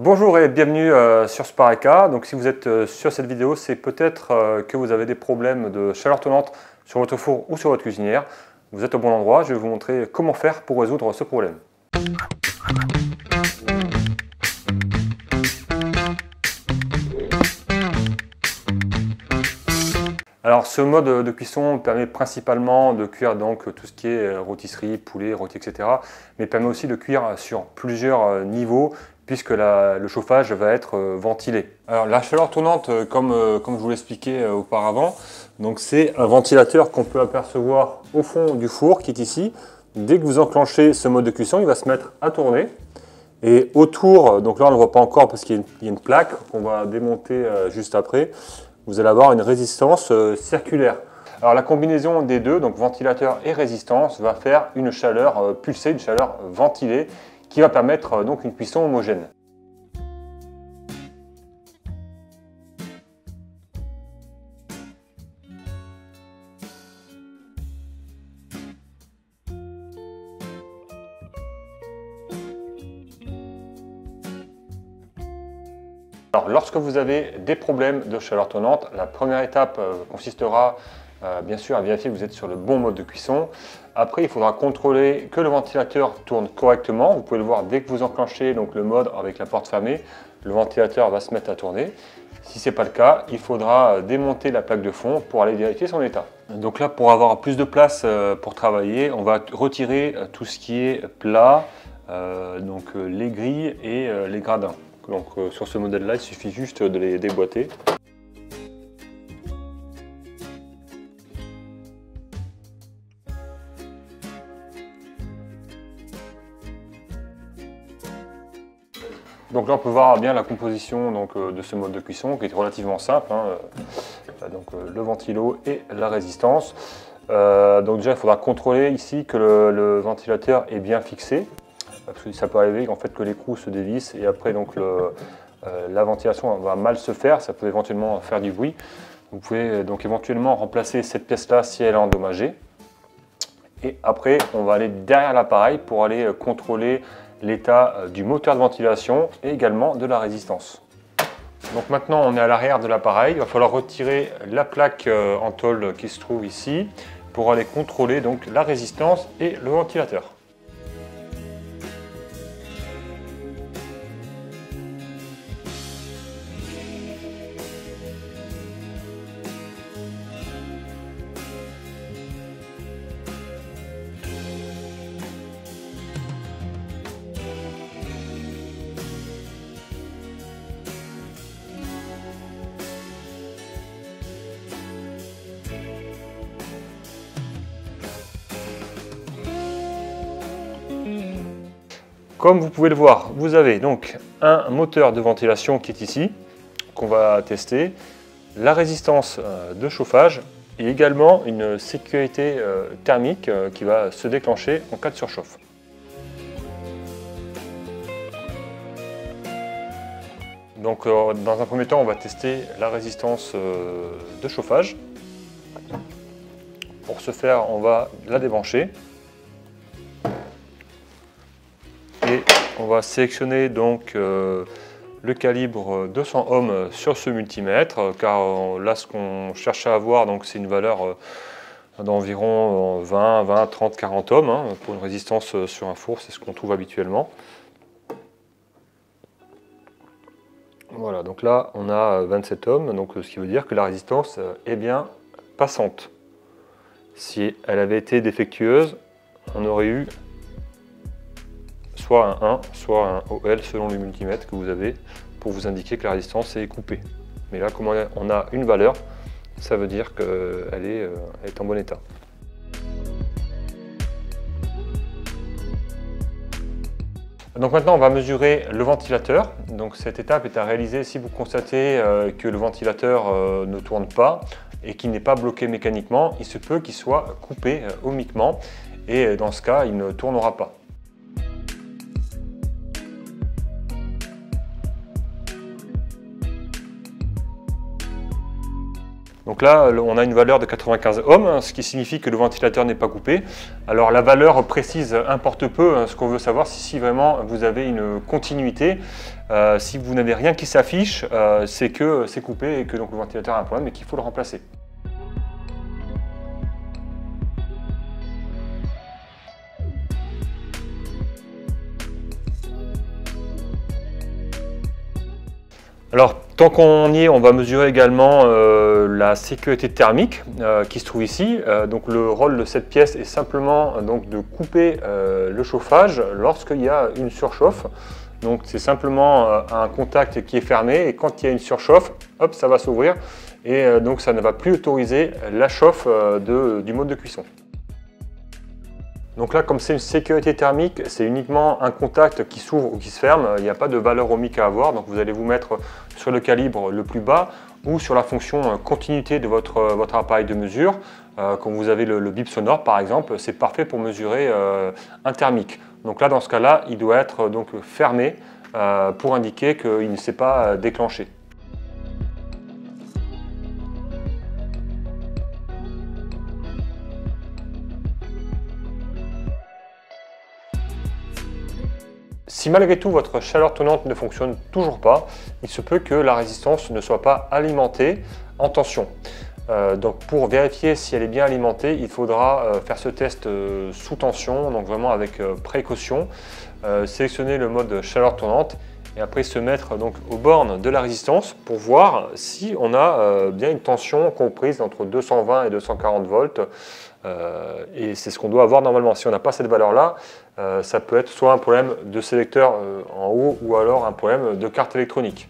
Bonjour et bienvenue euh, sur Spareka. Donc si vous êtes euh, sur cette vidéo, c'est peut-être euh, que vous avez des problèmes de chaleur tournante sur votre four ou sur votre cuisinière. Vous êtes au bon endroit, je vais vous montrer comment faire pour résoudre ce problème. Alors ce mode de cuisson permet principalement de cuire donc tout ce qui est rôtisserie, poulet, rôti, etc. Mais permet aussi de cuire sur plusieurs niveaux puisque le chauffage va être euh, ventilé. Alors la chaleur tournante, euh, comme, euh, comme je vous l'expliquais auparavant, c'est un ventilateur qu'on peut apercevoir au fond du four qui est ici. Dès que vous enclenchez ce mode de cuisson, il va se mettre à tourner. Et autour, donc là on ne le voit pas encore parce qu'il y, a une plaque qu'on va démonter juste après, vous allez avoir une résistance circulaire. Alors la combinaison des deux, donc ventilateur et résistance, va faire une chaleur pulsée, une chaleur ventilée qui va permettre euh, donc une cuisson homogène. Alors, lorsque vous avez des problèmes de chaleur tournante, la première étape euh, consistera euh, bien sûr à vérifier que vous êtes sur le bon mode de cuisson. Après, il faudra contrôler que le ventilateur tourne correctement. Vous pouvez le voir dès que vous enclenchez donc, le mode avec la porte fermée, le ventilateur va se mettre à tourner. Si ce n'est pas le cas, il faudra euh, démonter la plaque de fond pour aller vérifier son état. Donc là, pour avoir plus de place euh, pour travailler, on va retirer tout ce qui est plat, donc les grilles et les gradins. Donc sur ce modèle-là, il suffit juste de les déboîter. Donc là, on peut voir bien la composition donc, euh, de ce mode de cuisson qui est relativement simple. Hein, euh, donc, euh, le ventilo et la résistance. donc déjà, il faudra contrôler ici que le, ventilateur est bien fixé. Parce que ça peut arriver en fait, que l'écrou se dévisse et après donc, la ventilation va mal se faire. Ça peut éventuellement faire du bruit. Vous pouvez donc éventuellement remplacer cette pièce-là si elle est endommagée. Et après, on va aller derrière l'appareil pour aller contrôler l'état euh, du moteur de ventilation et également de la résistance. Donc maintenant on est à l'arrière de l'appareil, il va falloir retirer la plaque euh, en tôle qui se trouve ici pour aller contrôler donc la résistance et le ventilateur. Comme vous pouvez le voir, vous avez donc un moteur de ventilation qui est ici, qu'on va tester, la résistance euh, de chauffage et également une sécurité euh, thermique euh, qui va se déclencher en cas de surchauffe. Donc dans un premier temps, on va tester la résistance de chauffage. Pour ce faire, on va la débrancher. On va sélectionner donc euh, le calibre 200 ohms sur ce multimètre, car euh, là ce qu'on cherche à avoir, c'est une valeur euh, d'environ 20, 20, 30, 40 ohms pour une résistance sur un four, c'est ce qu'on trouve habituellement. Voilà, donc là on a 27 ohms, donc ce qui veut dire que la résistance est bien passante. Si elle avait été défectueuse, on aurait eu soit un 1, soit un OL selon le multimètre que vous avez pour vous indiquer que la résistance est coupée. Mais là, comme on a une valeur, ça veut dire qu'elle est, euh, est en bon état. Donc maintenant, on va mesurer le ventilateur. Donc cette étape est à réaliser si vous constatez euh, que le ventilateur euh, ne tourne pas et qu'il n'est pas bloqué mécaniquement. Il se peut qu'il soit coupé omiquement et dans ce cas, il ne tournera pas. Donc là, on a une valeur de 95 ohms, hein, ce qui signifie que le ventilateur n'est pas coupé. Alors la valeur précise importe peu, hein, ce qu'on veut savoir, si vraiment vous avez une continuité. Euh, si vous n'avez rien qui s'affiche, euh, c'est que c'est coupé et que donc, le ventilateur a un problème et qu'il faut le remplacer. Alors, tant qu'on y est, on va mesurer également euh, la sécurité thermique euh, qui se trouve ici. Euh, donc, le rôle de cette pièce est simplement donc, de couper le chauffage lorsqu'il y a une surchauffe. Donc, c'est simplement un contact qui est fermé et quand il y a une surchauffe, hop, ça va s'ouvrir et donc ça ne va plus autoriser la chauffe du mode de cuisson. Donc là, comme c'est une sécurité thermique, c'est uniquement un contact qui s'ouvre ou qui se ferme. Il n'y a pas de valeur ohmique à avoir. Donc vous allez vous mettre sur le calibre le plus bas ou sur la fonction euh, continuité de votre, euh, votre appareil de mesure. Euh, quand vous avez le, bip sonore par exemple, c'est parfait pour mesurer un thermique. Donc là, dans ce cas-là, il doit être donc fermé pour indiquer qu'il ne s'est pas déclenché. Si malgré tout votre chaleur tournante ne fonctionne toujours pas, il se peut que la résistance ne soit pas alimentée. En tension. Euh, donc pour vérifier si elle est bien alimentée, il faudra euh, faire ce test euh, sous tension, donc vraiment avec précaution, sélectionner le mode chaleur tournante et après se mettre donc aux bornes de la résistance pour voir si on a bien une tension comprise entre 220 et 240 volts euh, et c'est ce qu'on doit avoir normalement. Si on n'a pas cette valeur-là, euh, ça peut être soit un problème de sélecteur euh, en haut ou alors un problème de carte électronique.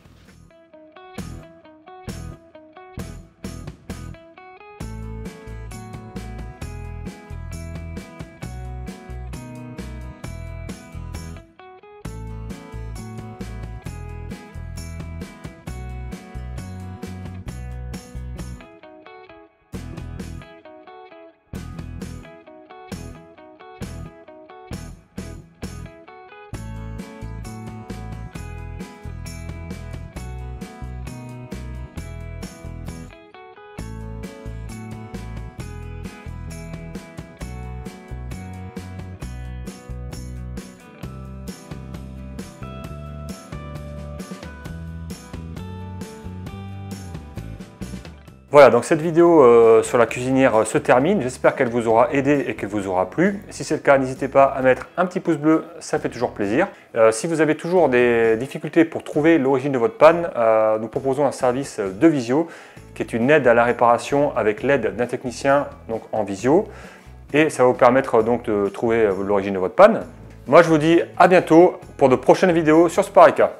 Voilà, donc cette vidéo euh, sur la cuisinière euh, se termine. J'espère qu'elle vous aura aidé et qu'elle vous aura plu. Si c'est le cas, n'hésitez pas à mettre un petit pouce bleu, ça fait toujours plaisir. Euh, si vous avez toujours des difficultés pour trouver l'origine de votre panne, nous proposons un service de visio qui est une aide à la réparation avec l'aide d'un technicien donc en visio. Et ça va vous permettre donc de trouver l'origine de votre panne. Moi, je vous dis à bientôt pour de prochaines vidéos sur Spareka.